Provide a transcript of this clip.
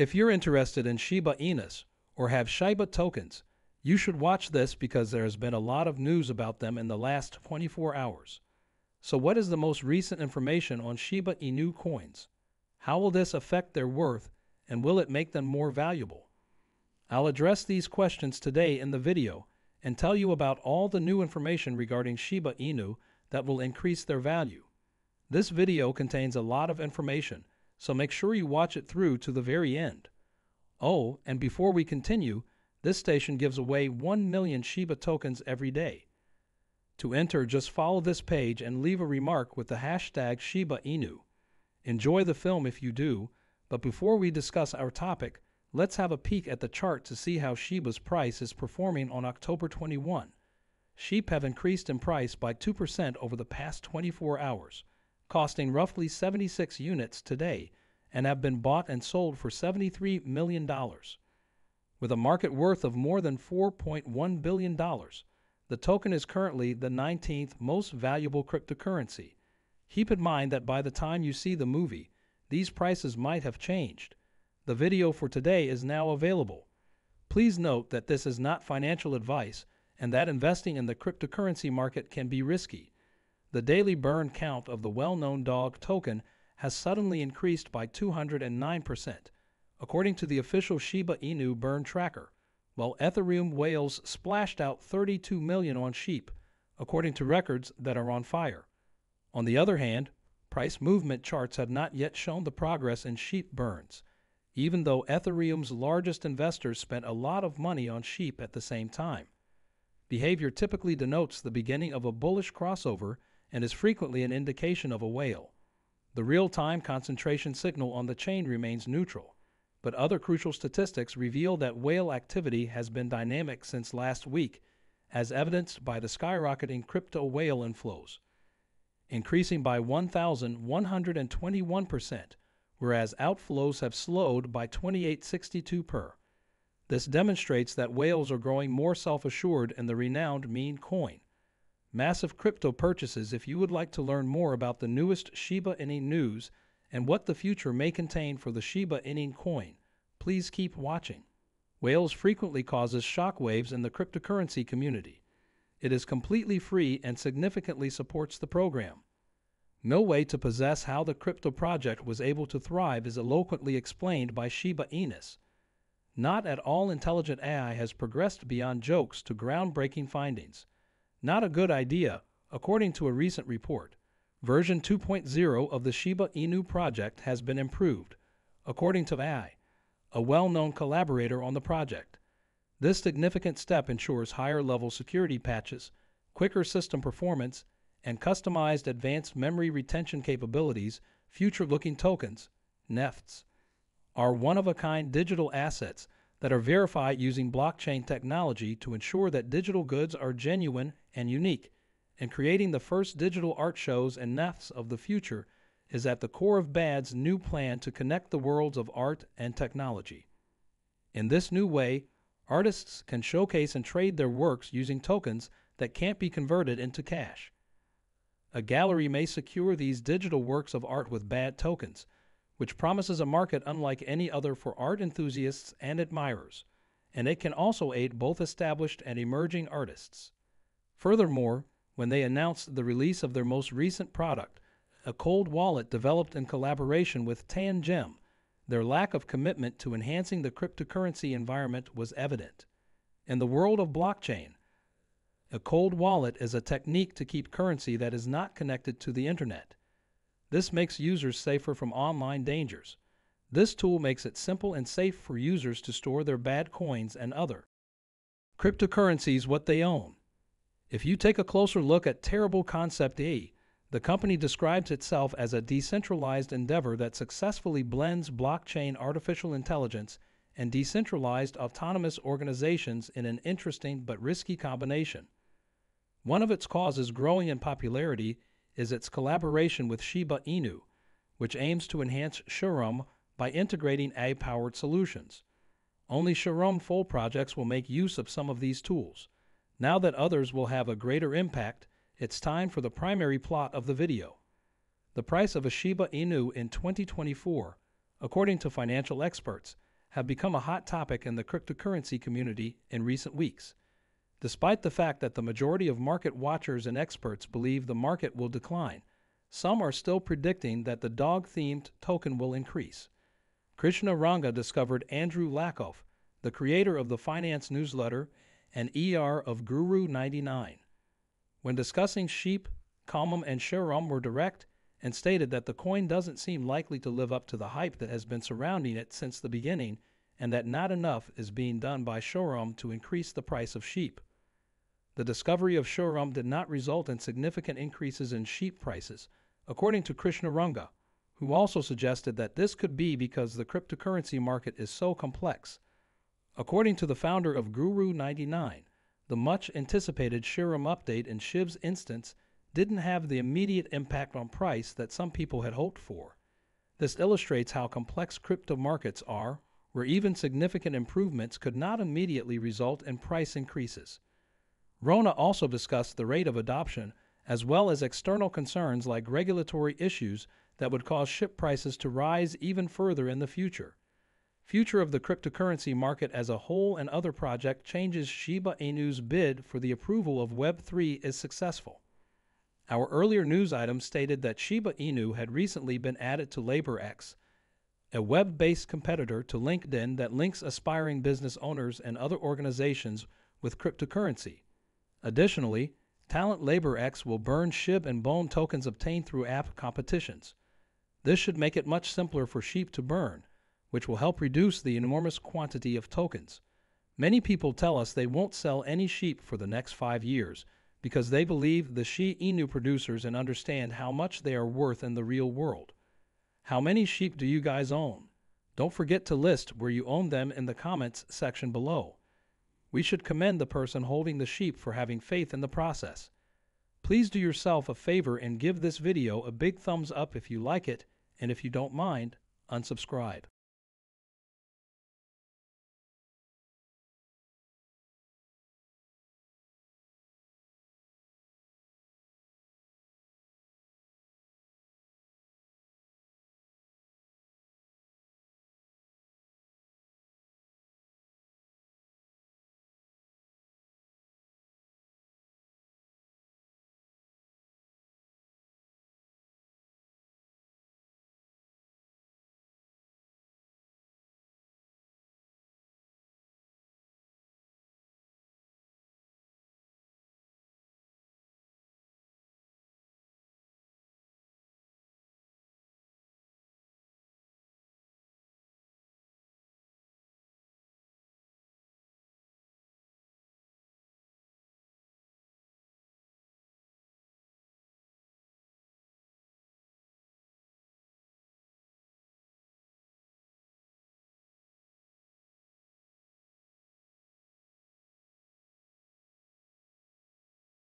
If you're interested in Shiba Inus or have Shiba tokens, you should watch this because there has been a lot of news about them in the last 24 hours. So, what is the most recent information on Shiba Inu coins? How will this affect their worth and will it make them more valuable? I'll address these questions today in the video and tell you about all the new information regarding Shiba Inu that will increase their value. This video contains a lot of information, so make sure you watch it through to the very end. Oh, and before we continue, this station gives away 1 million Shiba tokens every day. To enter, just follow this page and leave a remark with the hashtag Shiba Inu. Enjoy the film if you do, but before we discuss our topic, Let's have a peek at the chart to see how Shiba's price is performing on October 21. SHIB have increased in price by 2% over the past 24 hours, costing roughly 76 units today, and have been bought and sold for $73 million. With a market worth of more than $4.1 billion, the token is currently the 19th most valuable cryptocurrency. Keep in mind that by the time you see the movie, these prices might have changed. The video for today is now available. Please note that this is not financial advice and that investing in the cryptocurrency market can be risky. The daily burn count of the well known dog token has suddenly increased by 209%, according to the official Shiba Inu burn tracker, while Ethereum whales splashed out 32 million on SHIB, according to records that are on fire. On the other hand, price movement charts have not yet shown the progress in SHIB burns even though Ethereum's largest investors spent a lot of money on SHIB at the same time. Behavior typically denotes the beginning of a bullish crossover and is frequently an indication of a whale. The real time concentration signal on the chain remains neutral, but other crucial statistics reveal that whale activity has been dynamic since last week, as evidenced by the skyrocketing crypto whale inflows, increasing by 1,121% whereas outflows have slowed by 2862 per. This demonstrates that whales are growing more self assured in the renowned meme coin. Massive crypto purchases if you would like to learn more about the newest Shiba Inu news and what the future may contain for the Shiba Inu coin. Please keep watching. Whales frequently causes shockwaves in the cryptocurrency community. It is completely free and significantly supports the program. No way to possess how the crypto project was able to thrive is eloquently explained by Shiba Inus. Not at all intelligent AI has progressed beyond jokes to groundbreaking findings. Not a good idea, according to a recent report. Version 2.0 of the Shiba Inu project has been improved, according to AI, a well known collaborator on the project. This significant step ensures higher level security patches, quicker system performance, and customized advanced memory retention capabilities, future looking tokens, NFTs, are one of a kind digital assets that are verified using blockchain technology to ensure that digital goods are genuine and unique. And creating the first digital art shows and NFTs of the future is at the core of BAD's new plan to connect the worlds of art and technology. In this new way, artists can showcase and trade their works using tokens that can't be converted into cash. A gallery may secure these digital works of art with bad tokens, which promises a market unlike any other for art enthusiasts and admirers, and it can also aid both established and emerging artists. Furthermore, when they announced the release of their most recent product, a cold wallet developed in collaboration with Tangem, their lack of commitment to enhancing the cryptocurrency environment was evident. In the world of blockchain, a cold wallet is a technique to keep currency that is not connected to the internet. This makes users safer from online dangers. This tool makes it simple and safe for users to store their bad coins and other cryptocurrencies what they own. If you take a closer look at Terrible Concept A, the company describes itself as a decentralized endeavor that successfully blends blockchain artificial intelligence and decentralized autonomous organizations in an interesting but risky combination. One of its causes growing in popularity is its collaboration with Shiba Inu, which aims to enhance Shroom by integrating AI powered solutions. Only Shroom full projects will make use of some of these tools. Now that others will have a greater impact, it's time for the primary plot of the video. The price of a Shiba Inu in 2024, according to financial experts, have become a hot topic in the cryptocurrency community in recent weeks. Despite the fact that the majority of market watchers and experts believe the market will decline, some are still predicting that the dog themed token will increase. Krishna Rungta discovered Andrew Lakoff, the creator of the finance newsletter and ER of Guru 99. When discussing SHIB, Calmum, and Sharum were direct and stated that the coin doesn't seem likely to live up to the hype that has been surrounding it since the beginning and that not enough is being done by Shorum to increase the price of SHIB. The discovery of Shorum did not result in significant increases in SHIB prices, according to Krishna Rungta, who also suggested that this could be because the cryptocurrency market is so complex. According to the founder of Guru 99, the much anticipated Shroom update in SHIB's instance didn't have the immediate impact on price that some people had hoped for. This illustrates how complex crypto markets are, where even significant improvements could not immediately result in price increases. Rona also discussed the rate of adoption as well as external concerns like regulatory issues that would cause SHIB prices to rise even further in the future. Future of the cryptocurrency market as a whole and other project changes Shiba Inu's bid for the approval of Web3 is successful. Our earlier news item stated that Shiba Inu had recently been added to LaborX, a web based competitor to LinkedIn that links aspiring business owners and other organizations with cryptocurrency. Additionally, Talent LaborX will burn SHIB and Bone tokens obtained through app competitions. This should make it much simpler for SHIB to burn, which will help reduce the enormous quantity of tokens. Many people tell us they won't sell any SHIB for the next five years because they believe the Shi Inu producers and understand how much they are worth in the real world. How many SHIB do you guys own? Don't forget to list where you own them in the comments section below. We should commend the person holding the SHIB for having faith in the process. Please do yourself a favor and give this video a big thumbs up if you like it, and if you don't mind, unsubscribe.